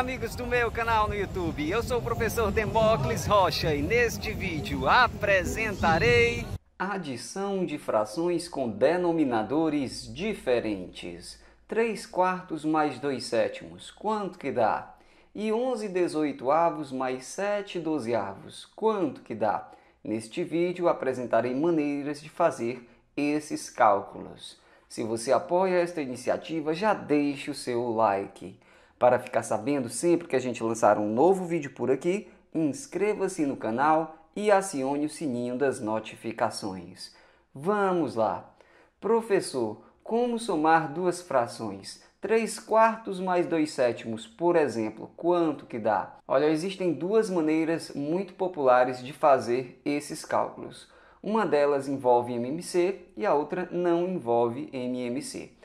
amigos do meu canal no YouTube, eu sou o professor Demócles Rocha e neste vídeo apresentarei adição de frações com denominadores diferentes. 3 quartos mais 2 sétimos, quanto que dá? E 11 18 avos mais 7 dozeavos, quanto que dá? Neste vídeo apresentarei maneiras de fazer esses cálculos. Se você apoia esta iniciativa, já deixe o seu like. Para ficar sabendo sempre que a gente lançar um novo vídeo por aqui, inscreva-se no canal e acione o sininho das notificações. Vamos lá! Professor, como somar duas frações? 3 quartos mais 2 sétimos, por exemplo, quanto que dá? Olha, existem duas maneiras muito populares de fazer esses cálculos. Uma delas envolve MMC e a outra não envolve MMC.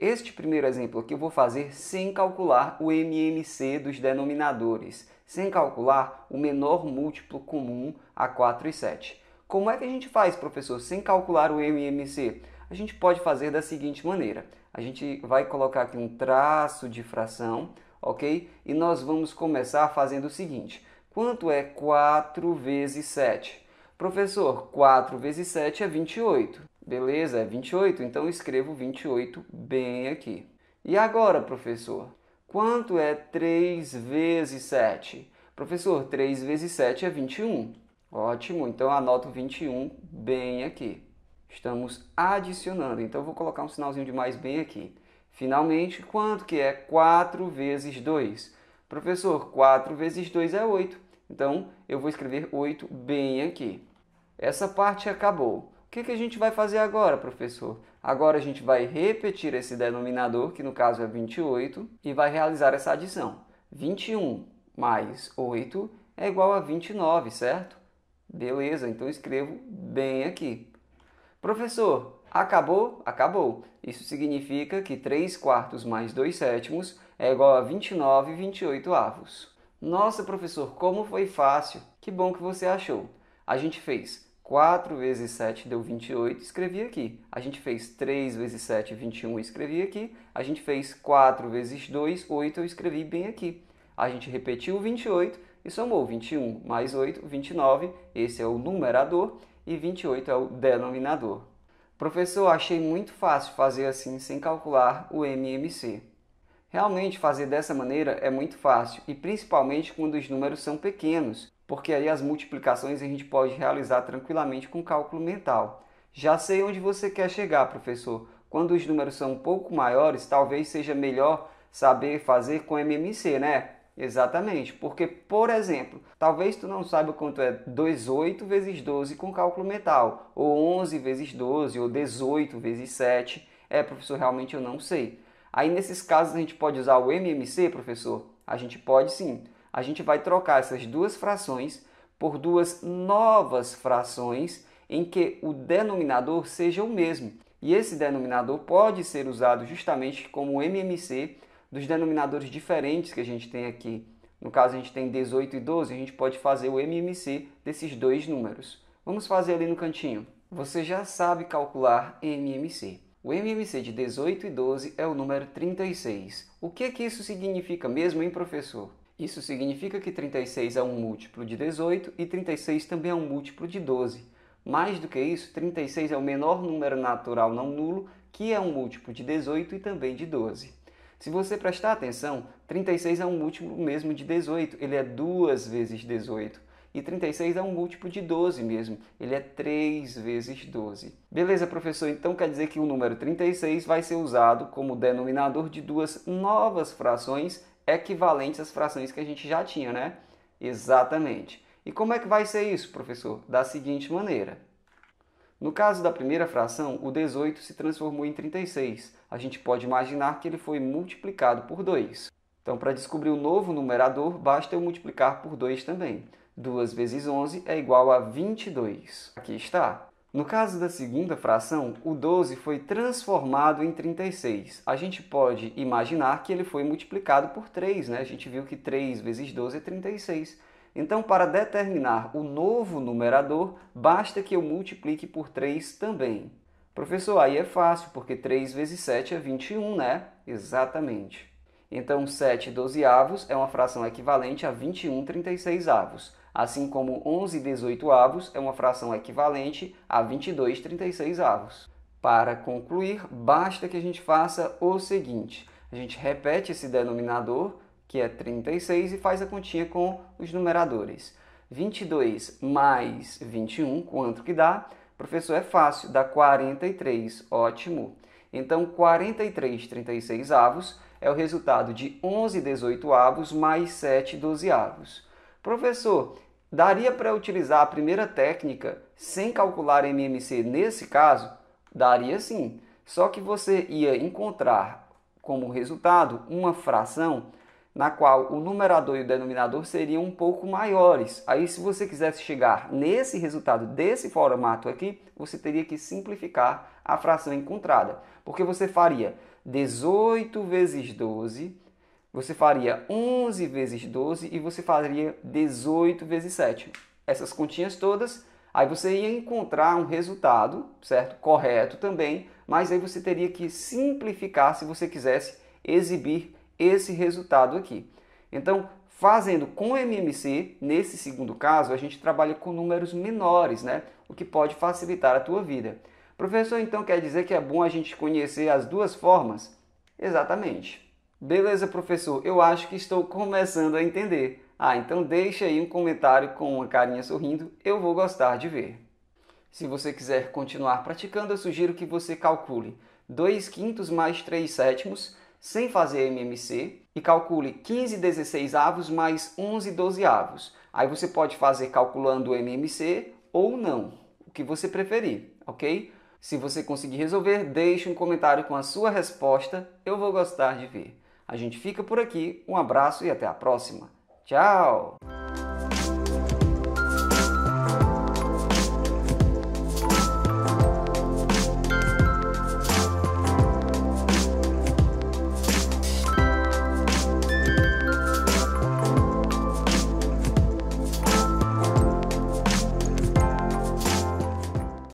Este primeiro exemplo aqui eu vou fazer sem calcular o MMC dos denominadores, sem calcular o menor múltiplo comum a 4 e 7. Como é que a gente faz, professor, sem calcular o MMC? A gente pode fazer da seguinte maneira. A gente vai colocar aqui um traço de fração, ok? E nós vamos começar fazendo o seguinte. Quanto é 4 vezes 7? Professor, 4 vezes 7 é 28. Beleza, é 28, então escrevo 28 bem aqui. E agora, professor, quanto é 3 vezes 7? Professor, 3 vezes 7 é 21. Ótimo, então anoto 21 bem aqui. Estamos adicionando, então vou colocar um sinalzinho de mais bem aqui. Finalmente, quanto que é 4 vezes 2? Professor, 4 vezes 2 é 8. Então, eu vou escrever 8 bem aqui. Essa parte acabou. O que, que a gente vai fazer agora, professor? Agora a gente vai repetir esse denominador, que no caso é 28, e vai realizar essa adição. 21 mais 8 é igual a 29, certo? Beleza, então escrevo bem aqui. Professor, acabou? Acabou. Isso significa que 3 quartos mais 2 sétimos é igual a 29 e 28 avos. Nossa, professor, como foi fácil! Que bom que você achou. A gente fez 4 vezes 7 deu 28, escrevi aqui. A gente fez 3 vezes 7, 21, escrevi aqui. A gente fez 4 vezes 2, 8, eu escrevi bem aqui. A gente repetiu o 28 e somou 21 mais 8, 29. Esse é o numerador e 28 é o denominador. Professor, achei muito fácil fazer assim sem calcular o MMC. Realmente fazer dessa maneira é muito fácil e principalmente quando os números são pequenos porque aí as multiplicações a gente pode realizar tranquilamente com cálculo mental. Já sei onde você quer chegar, professor. Quando os números são um pouco maiores, talvez seja melhor saber fazer com MMC, né? Exatamente, porque, por exemplo, talvez tu não saiba quanto é 28 vezes 12 com cálculo mental, ou 11 vezes 12, ou 18 vezes 7. É, professor, realmente eu não sei. Aí, nesses casos, a gente pode usar o MMC, professor? A gente pode sim a gente vai trocar essas duas frações por duas novas frações em que o denominador seja o mesmo. E esse denominador pode ser usado justamente como MMC dos denominadores diferentes que a gente tem aqui. No caso, a gente tem 18 e 12, a gente pode fazer o MMC desses dois números. Vamos fazer ali no cantinho. Você já sabe calcular MMC. O MMC de 18 e 12 é o número 36. O que, que isso significa mesmo, hein, professor? Isso significa que 36 é um múltiplo de 18 e 36 também é um múltiplo de 12. Mais do que isso, 36 é o menor número natural não nulo, que é um múltiplo de 18 e também de 12. Se você prestar atenção, 36 é um múltiplo mesmo de 18, ele é duas vezes 18. E 36 é um múltiplo de 12 mesmo, ele é 3 vezes 12. Beleza, professor? Então quer dizer que o número 36 vai ser usado como denominador de duas novas frações equivalentes às frações que a gente já tinha, né? Exatamente. E como é que vai ser isso, professor? Da seguinte maneira. No caso da primeira fração, o 18 se transformou em 36. A gente pode imaginar que ele foi multiplicado por 2. Então, para descobrir o novo numerador, basta eu multiplicar por 2 também. 2 vezes 11 é igual a 22. Aqui está. No caso da segunda fração, o 12 foi transformado em 36. A gente pode imaginar que ele foi multiplicado por 3, né? A gente viu que 3 vezes 12 é 36. Então, para determinar o novo numerador, basta que eu multiplique por 3 também. Professor, aí é fácil, porque 3 vezes 7 é 21, né? Exatamente. Então, 7 dozeavos é uma fração equivalente a 21 36 avos, assim como 11 18 avos é uma fração equivalente a 22 36 avos. Para concluir, basta que a gente faça o seguinte: a gente repete esse denominador, que é 36, e faz a continha com os numeradores. 22 mais 21, quanto que dá? Professor, é fácil, dá 43, ótimo. Então, 43 36 avos é o resultado de 11 18 avos mais 7 12 avos. Professor, daria para utilizar a primeira técnica sem calcular MMC nesse caso? Daria sim, só que você ia encontrar como resultado uma fração na qual o numerador e o denominador seriam um pouco maiores. Aí, se você quisesse chegar nesse resultado desse formato aqui, você teria que simplificar a fração encontrada, porque você faria 18 vezes 12, você faria 11 vezes 12 e você faria 18 vezes 7. Essas continhas todas, aí você ia encontrar um resultado, certo? Correto também, mas aí você teria que simplificar se você quisesse exibir esse resultado aqui. Então, fazendo com MMC, nesse segundo caso, a gente trabalha com números menores, né? O que pode facilitar a tua vida. Professor, então quer dizer que é bom a gente conhecer as duas formas? Exatamente. Beleza, professor, eu acho que estou começando a entender. Ah, então deixa aí um comentário com uma carinha sorrindo, eu vou gostar de ver. Se você quiser continuar praticando, eu sugiro que você calcule 2 quintos mais 3 sétimos sem fazer MMC e calcule 15 16 avos mais 11 12 avos. Aí você pode fazer calculando o MMC ou não, o que você preferir, ok? Se você conseguir resolver, deixe um comentário com a sua resposta, eu vou gostar de ver. A gente fica por aqui, um abraço e até a próxima. Tchau!